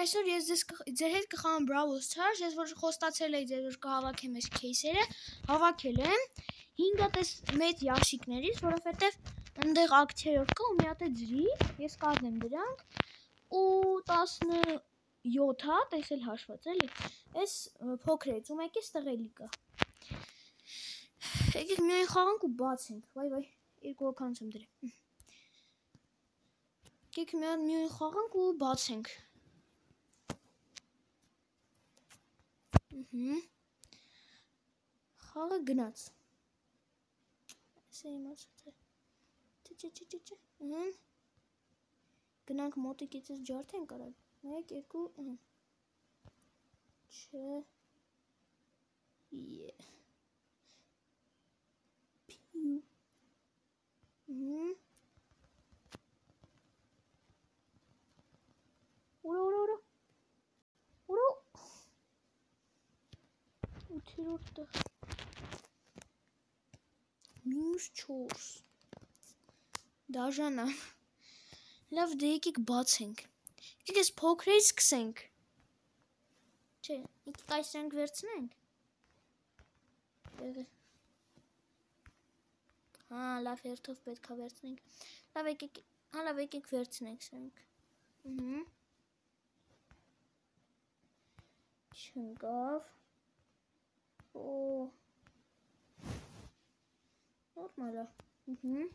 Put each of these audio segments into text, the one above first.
այսօր ես ձեզ ձեր հետ կխաղամ Brawl Stars, ես որ խոստացել էի ձեր որ կհավաքեմ այս кейսերը, հավաքել եմ 5-ը տես մեծ յաշիկներից, որովհետև այնտեղ ակցիայով կա ու մի հատ է ջրի, ես կազնեմ դրանք ու 17-ը տես էլ հաշված էլի։ Այս փոքր է, ու մեկ է ստեղելի կա։ Եկեք միայն խաղանք ու բացենք։ Վայ վայ, երկու հոգանց եմ դրել։ Եկեք միայն խաղանք ու բացենք։ Խաղը գնաց։ Էսե իմացա։ Չէ, չէ, չէ, չէ։ Ահա։ Գնանք մոտիկից ջարդենք արագ։ 1 2 ահա։ Չէ։ Ե։ Փիու։ Ահա։ 4 տեղ։ Մյուս 4։ Դաժանա։ Լավ, դե եկեք բացենք։ Եկեք այս փոքրից սկսենք։ Չէ, եկեք այսրանք վերցնենք։ Եղե։ Հա, լավ, հերթով պետքա վերցնենք։ Լավ, եկեք, հա լավ, եկեք վերցնենք սրանք։ Ուհ։ Չնկավ։ Օ։ Նորմալ է։ Ահա։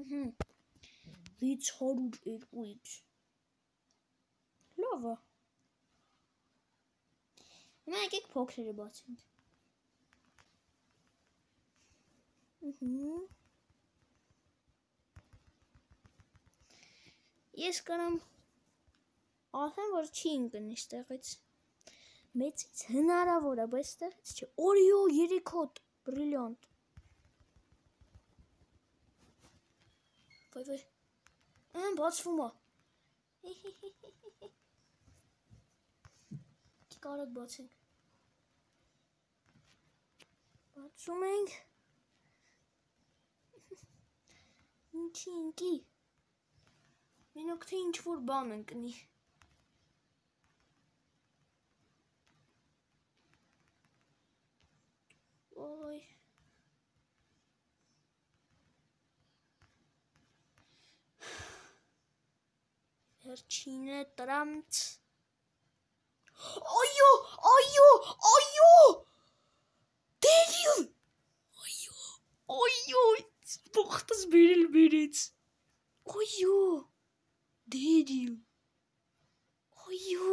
Ահա։ 602-ից։ Լավ է։ Հիմա եկեք փոքրերը բացենք։ Ես կարամ ասեմ, որ չի ընկնի ստեղից մեծից հնարավոր է, բայց ստեղից չէ։ Օրիո 3 հոտ, բրիլյանտ։ Վայ վայ։ Ան բացվում է։ Կարակ բացենք։ Բացում ենք։ Ինչի ինքի։ Մենակ թե ինչ որ բան ընկնի։ Ой. Perçine tramt. Ayo, ayo, ayo. Daniel. Ayo, ayo. Bochtas beni elbet. Ayo. Daniel. Ayo.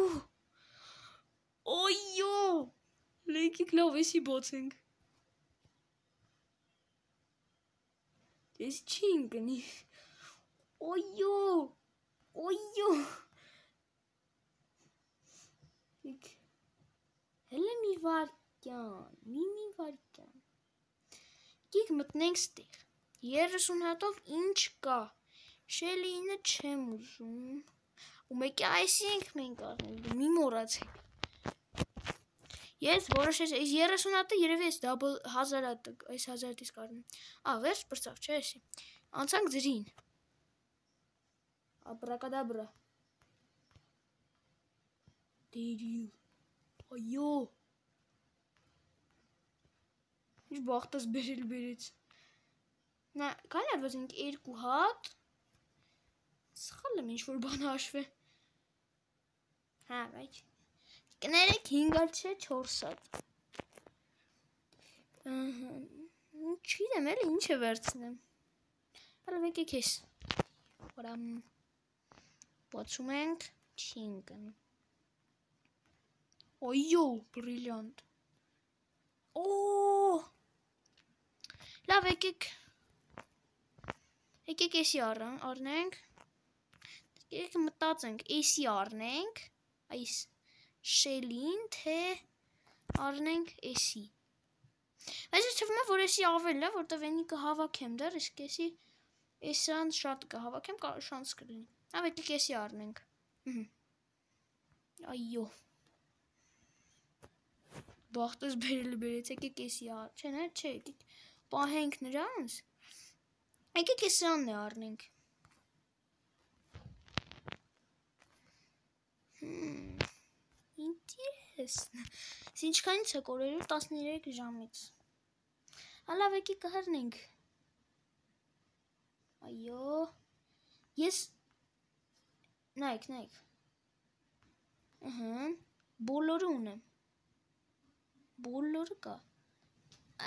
Ayo. Leek, ik geloof is die botsing. Ես չի ընկնի։ Օյո։ Օյո։ Իք հələ մի վարքյան, մի մի վարքյան։ Գիք մտնենք ստեղ։ 30 հատով ինչ կա։ Շելինը չեմ ուզում։ Ու մեկի այսինք մենք առնենք, մի մոռացեք։ Ես որոշեցի, այս 30 հատը երևի այս double 1000 հատը, այս 1000 դիսկ առնեմ։ Ա, վերջ բրծավ, չէ՞ էսի։ Անցանք ձրին։ Աբրակադաբրա։ Դերիու։ Այո։ Ինչ բախտս բերել բերեց։ Նա կանալ ոզենք երկու հատ։ Սխալ եմ ինչ որ բան հաշվե։ Հա, բայց Կներեք 5-ալ չէ 4-ալ։ Ահա։ Չգիտեմ էլի ինչ է վերցնեմ։ Հələ եկեք էս։ Որամ բացում ենք չինկն։ Օյո, բրիլյանտ։ Օ! Լավ եկեք։ Եկեք էսի առնենք։ Եկեք մտածենք, էսի առնենք։ Այս շելին, թե առնենք էսի։ Բայց ես թվում է, որ էսի ավել է, որտեվ ենի կհավաքեմ դեռ, իսկ էսի էսան շատ կհավաքեմ, շանս կլինի։ Ավ եկեք էսի առնենք։ Այո։ Բախտս բերել բերեց, եկեք էսի առ, չէ, նե, չէ, եկեք պահենք նրանց։ Եկեք էսանն է առնենք։ ես։ Ինչքանից է կորերու 13 ժամից։ Հալավ եկի կհեռնենք։ Այո։ Ես նայեք, նայեք։ Ահա, բոլորը ունեմ։ Բոլորը կա։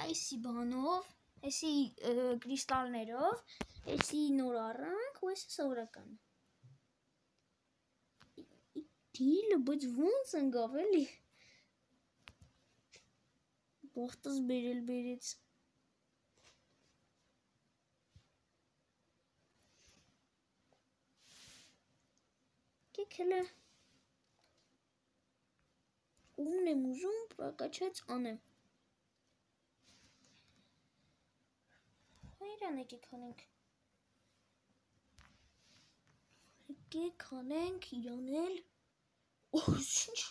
Այսի բանով, այսի կրիստալներով, այսի նոր առանք, ու այսի սովորական։ Դիլը, բայց ոնց ընկավ էլի։ Բախտս բերել բերեց։ հələ ումն եմ ուզում, պրակաչած անեմ։ Հայրան եկեք հանենք։ Եկեք հանենք իրանել։ Օ, ինչ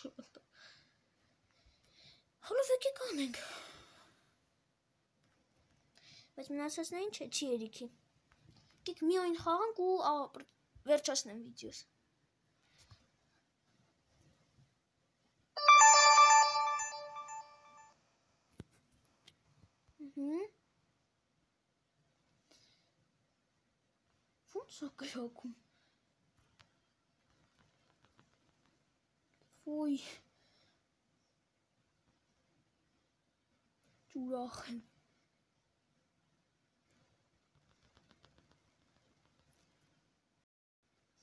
Հալով եկեք անենք։ Բայց մնացածն է ինչ է, չի երիքի։ Եկեք մի օին խաղանք ու վերջացնեմ վիդեոս։ Ո՞նց է կրակում։ Ոյ։ Ուրախ եմ։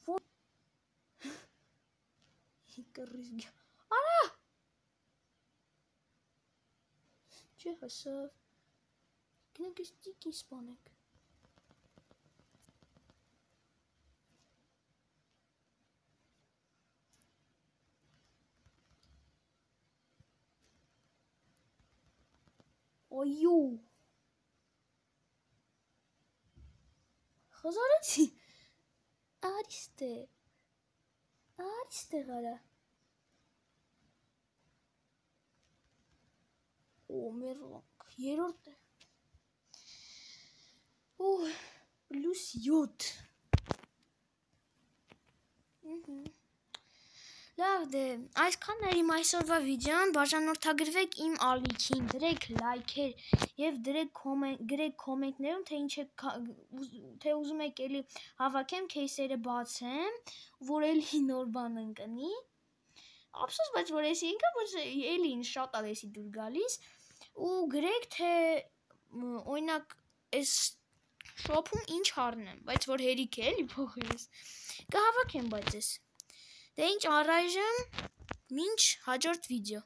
Ոյ։ Կռիզգ։ Արա։ Չհասավ։ Գնանք այս տիկի Oyu. Χαζόρετσι. Άριστε. Άριστε γαλά. Ο Μερλοκ. Γερόρτε. Ο Πλούς Ιούτ. Mm-hmm. Լավ դե, այսքանն էր իմ այսօրվա վիդեոն, բաժանորդագրվեք իմ ալիքին, դրեք լայքեր եւ դրեք կոմենտ, գրեք կոմենտներում, թե ինչ է թե ուզում եք էլի հավաքեմ, кейսերը բացեմ, որ էլի նոր բան ընկնի։ Ափսոս, բայց որ էսի ինքը, որ էլի ինձ շատ ալ էսի դուր գալիս ու գրեք թե օրինակ այս շոփում ինչ առնեմ, բայց որ հերիք է էլի փոխես։ Կհավաքեմ բայց էս Դե ինչ առայժմ, ինչ հաջորդ վիդեո։